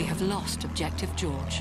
We have lost Objective George.